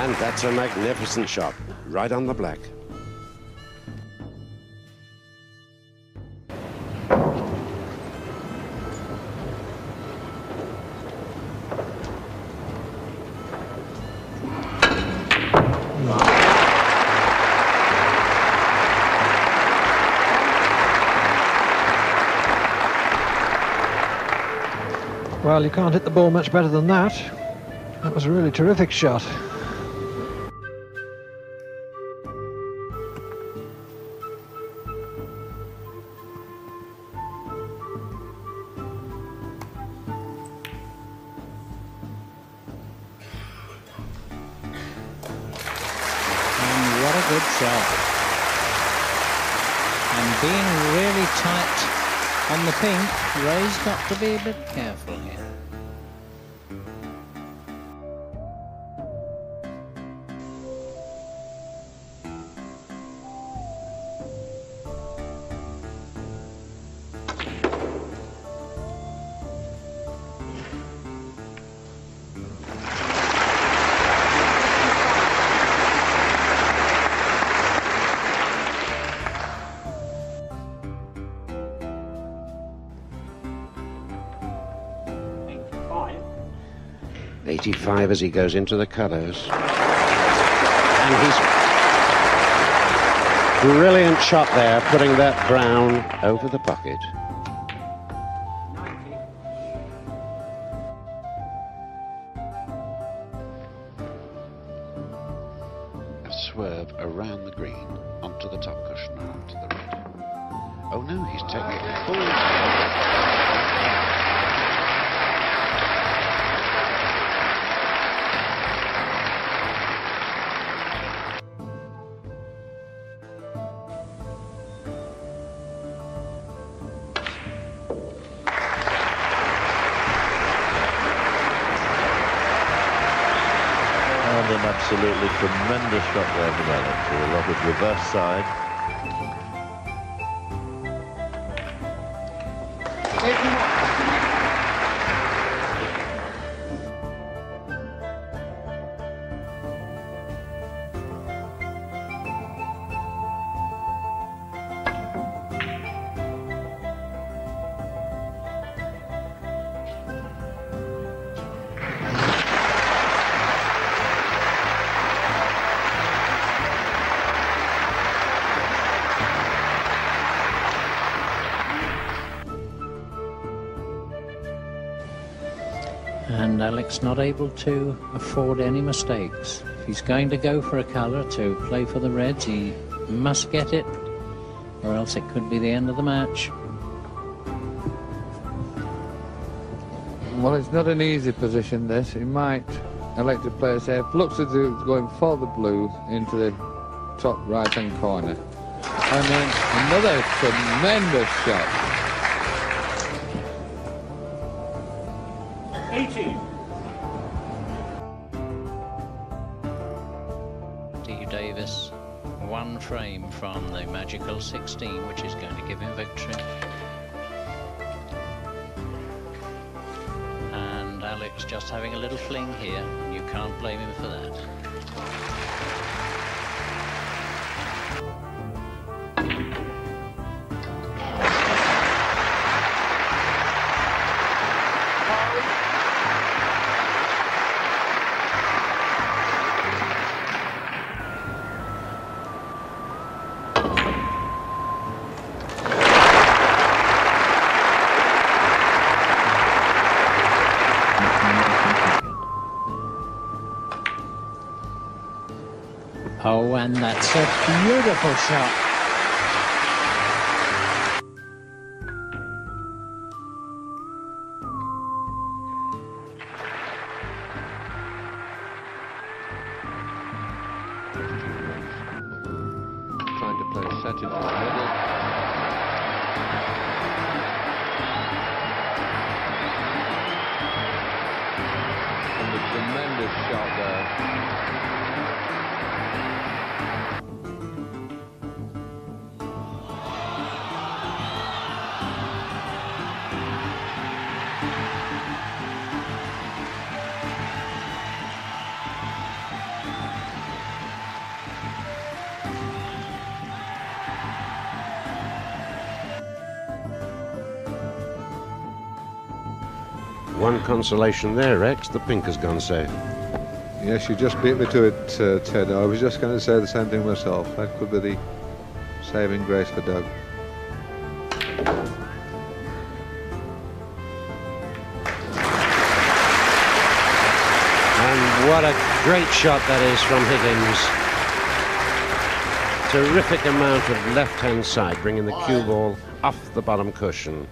And that's a magnificent shot, right on the black. Well, you can't hit the ball much better than that. That was a really terrific shot. And what a good shot. And being really tight on the pink, Ray's got to be a bit careful here. 85 as he goes into the colours. And he's brilliant shot there, putting that brown over the bucket. A swerve around the green onto the top cushion and onto the red. Oh no, he's taking it full. An absolutely tremendous shot there from Alex a lot of reverse side. And Alex not able to afford any mistakes. If he's going to go for a colour to play for the Reds, he must get it, or else it could be the end of the match. Well, it's not an easy position, this. He might elect to play safe. Looks as though he's going for the blue into the top right-hand corner. And then another tremendous shot. Davis, one frame from the magical 16, which is going to give him victory. And Alex just having a little fling here, you can't blame him for that. and that's a beautiful shot. Trying to play set the middle. And a tremendous shot there. One consolation there, Rex. The pink has gone safe. Yes, you just beat me to it, uh, Ted. I was just going to say the same thing myself. That could be the saving grace for Doug. And what a great shot that is from Higgins. Terrific amount of left-hand side, bringing the cue ball off the bottom cushion.